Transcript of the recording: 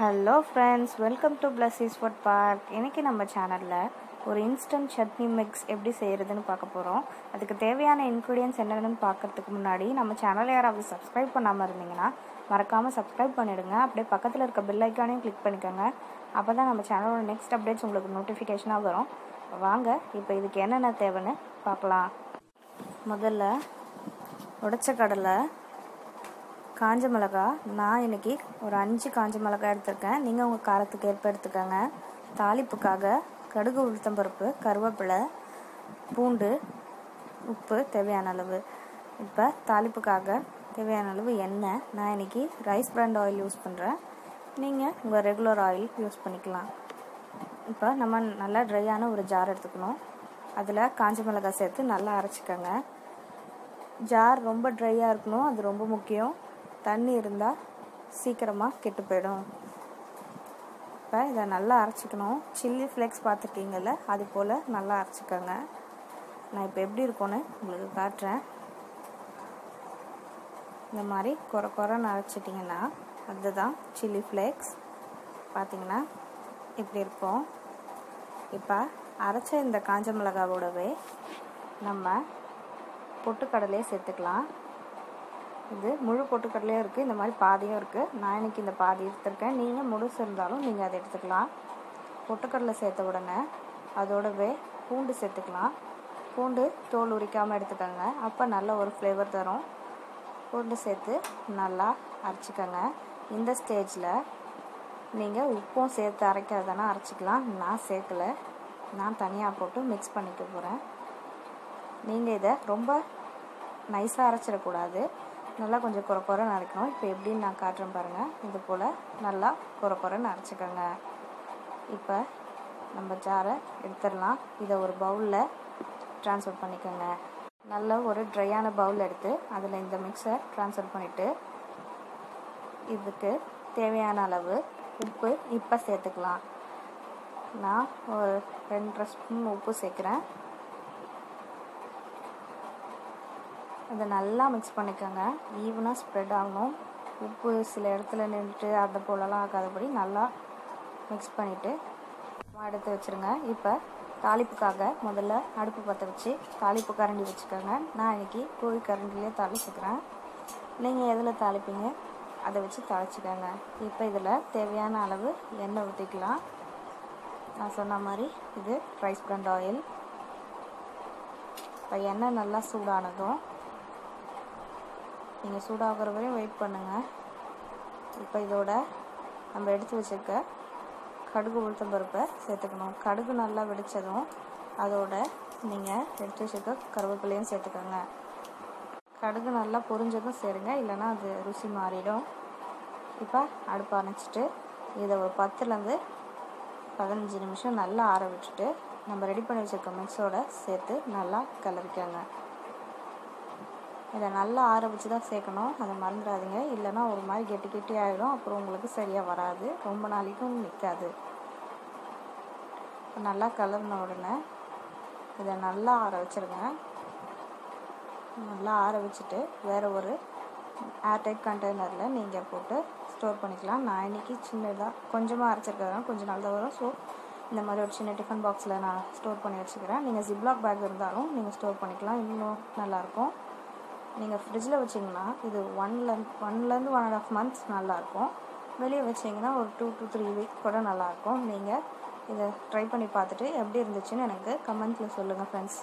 Hello friends welcome to Blessy's food park இன்றைக்கி நம்ம சேனலில் ஒரு இன்ஸ்டன்ட் சட்னி மிக்ஸ் எப்படி செய்கிறதுன்னு பார்க்க போகிறோம் அதுக்கு தேவையான இன்க்ரீடியன்ஸ் என்னென்னு பார்க்கறதுக்கு முன்னாடி நம்ம சேனல் யாராவது சப்ஸ்கிரைப் பண்ணாமல் இருந்தீங்கன்னா மறக்காமல் சப்ஸ்கிரைப் பண்ணிவிடுங்க அப்படியே பக்கத்தில் இருக்க பெல் ஐக்கானையும் கிளிக் பண்ணிக்கோங்க. அப்போ தான் நம்ம சேனலோட நெக்ஸ்ட் அப்டேட்ஸ் உங்களுக்கு நோட்டிஃபிகேஷனாக வரும். வாங்க இப்போ இதுக்கு என்னென்ன தேவைன்னு பார்க்கலாம். முதல்ல உடச்ச கடலை காஞ்ச மிளகா நான் இன்னைக்கு ஒரு அஞ்சு காஞ்ச மிளகா எடுத்திருக்கேன். நீங்கள் உங்கள் காரத்துக்கு ஏற்ப எடுத்துக்கோங்க. தாளிப்புக்காக கடுகு உளுத்தம்பருப்பு கருவேப்பிலை பூண்டு உப்பு தேவையான அளவு. இப்போ தாளிப்புக்காக தேவையான அளவு எண்ணெய். நான் இன்னைக்கு ரைஸ் பிராண்ட் ஆயில் யூஸ் பண்ணுறேன் நீங்கள் உங்கள் ரெகுலர் ஆயில் யூஸ் பண்ணிக்கலாம். இப்போ நம்ம நல்லா ட்ரையான ஒரு ஜார் எடுத்துக்கணும். அதில் காஞ்ச மிளகாய் சேர்த்து நல்லா அரைச்சிக்கோங்க. ஜார் ரொம்ப ட்ரையாக இருக்கணும். அது ரொம்ப முக்கியம். தண்ணி இருந்தால் சீக்கிரமாக கெட்டு போயிடும். இப்போ இதை நல்லா அரைச்சிக்கணும். சில்லி ஃப்ளேக்ஸ் பார்த்துருக்கீங்கல்ல அது போல் நல்லா அரைச்சிக்கோங்க. நான் இப்போ எப்படி இருக்கும்னு உங்களுக்கு காட்டுறேன். இந்த மாதிரி குறை குறைன்னு அரைச்சிட்டிங்கன்னா அதுதான் சில்லி ஃப்ளேக்ஸ் பார்த்தீங்கன்னா இப்படி இருக்கும். இப்போ அரைச்ச இந்த காஞ்ச மிளகாவோடவே நம்ம பொட்டுக்கடலையே சேர்த்துக்கலாம். இது முழு பொட்டுக்கடலையும் இருக்குது இந்த மாதிரி பாதியும் இருக்குது நான் இன்னைக்கு இந்த பாதி எடுத்திருக்கேன். நீங்கள் முழுசு இருந்தாலும் நீங்கள் அதை எடுத்துக்கலாம். பொட்டுக்கடலை சேர்த்த உடனே அதோடவே பூண்டு சேர்த்துக்கலாம். பூண்டு தோல் உரிக்காமல் எடுத்துக்கோங்க. அப்போ நல்ல ஒரு ஃப்ளேவர் தரும். பூண்டு சேர்த்து நல்லா அரைச்சிக்கோங்க. இந்த ஸ்டேஜில் நீங்கள் உப்பும் சேர்த்து அரைக்கிறதுனா அரைச்சிக்கலாம். நான் சேர்க்கலை. நான் தனியாக போட்டு மிக்ஸ் பண்ணிக்க போகிறேன் நீங்கள் இதை ரொம்ப நைஸாக அரைச்சிடக்கூடாது. நல்லா கொஞ்சம் குறை குறை நரைக்கணும் இப்போ எப்படின்னு நான் காட்டுறேன் பாருங்கள் இது போல் நல்லா குறை குறை நரைச்சிக்கோங்க இப்போ நம்ம ஜாரை எடுத்துடலாம். இதை ஒரு பவுலில் ட்ரான்ஸ்ஃபர் பண்ணிக்கோங்க. நல்ல ஒரு ட்ரையான பவுல் எடுத்து அதில் இந்த மிக்ஸை ட்ரான்ஸ்ஃபர் பண்ணிவிட்டு இதுக்கு தேவையான அளவு உப்பு இப்போ சேர்த்துக்கலாம். நான் ஒரு ரெண்டரை ஸ்பூன் உப்பு சேர்க்குறேன். அதை நல்லா மிக்ஸ் பண்ணிக்கோங்க. ஈவனாக ஸ்ப்ரெட் ஆகணும். உப்பு சில இடத்துல நின்றுட்டு அதை போலலாம் ஆகாதபடி நல்லா மிக்ஸ் பண்ணிவிட்டு எடுத்து வச்சுருங்க. இப்போ தாளிப்புக்காக முதல்ல அடுப்பு பற்ற வச்சு தாளிப்பு கரண்டி வச்சுக்கோங்க. நான் இன்றைக்கி கோழி கரண்டிலே தாளிச்சுக்கிறேன். நீங்கள் எதில் தாளிப்பீங்க? அதை வச்சு தாளிச்சுக்கோங்க. இப்போ இதில் தேவையான அளவு எண்ணெய் ஊற்றிக்கலாம் நான் சொன்ன மாதிரி இது ரைஸ் பிராண்ட் ஆயில் இப்போ எண்ணெய் நல்லா சூடானதும் நீங்கள் சூடாகிற வரையும் வெயிட் பண்ணுங்கள் இப்போ இதோட நம்ம எடுத்து வச்சுருக்க கடுகு உளுத்தம் பருப்பை சேர்த்துக்கணும். கடுகு நல்லா வெடித்ததும் அதோட நீங்கள் எடுத்து வச்சுருக்க கருவேப்பிலையும் சேர்த்துக்கோங்க. கடுகு நல்லா பொரிஞ்சதும் சேருங்க. இல்லைன்னா அது ருசி மாறிடும். இப்போ அடுப்பு அணைச்சிட்டு இதை ஒரு பத்துலேருந்து பதினஞ்சு நிமிஷம் நல்லா ஆற விட்டுட்டு நம்ம ரெடி பண்ணி வச்சுருக்க மிக்ஸோட சேர்த்து நல்லா கிளறிக்கோங்க. இதை நல்லா ஆற வச்சு தான் சேர்க்கணும். அதை மறந்துடாதீங்க. இல்லைன்னா ஒரு மாதிரி கெட்டி கெட்டி ஆகிடும் அப்புறம் உங்களுக்கு சரியாக வராது. ரொம்ப நாளைக்கும் நிற்காது நல்லா கலர்ன உடனே இதை நல்லா ஆற வச்சுருங்க நல்லா ஆற வச்சுட்டு வேறு ஒரு ஏர்டைட் கண்டெய்னரில் நீங்கள் போட்டு ஸ்டோர் பண்ணிக்கலாம். நான் இன்றைக்கி சின்னதாக கொஞ்சமாக அரைச்சிருக்கிறதுனால கொஞ்சம் நாள் தான் வரும். ஸோ இந்த மாதிரி ஒரு சின்ன டிஃபன் பாக்ஸில் நான் ஸ்டோர் பண்ணி வச்சுக்கிறேன். நீங்கள் ஜிப்லாக் பேக் இருந்தாலும் நீங்கள் ஸ்டோர் பண்ணிக்கலாம். இன்னும் நல்லாயிருக்கும் நீங்கள் ஃப்ரிட்ஜில் வச்சிங்கன்னா இது ஒன்ல ஒன்லேருந்து ஒன் அண்ட் ஆஃப் மந்த்ஸ் நல்லாயிருக்கும் வெளியே வச்சிங்கன்னா ஒரு டூ டு த்ரீ வீக் கூட நல்லாயிருக்கும் நீங்கள் இதை ட்ரை பண்ணி பார்த்துட்டு எப்படி இருந்துச்சுன்னு எனக்கு கமெண்ட்டில் சொல்லுங்கள் ஃப்ரெண்ட்ஸ்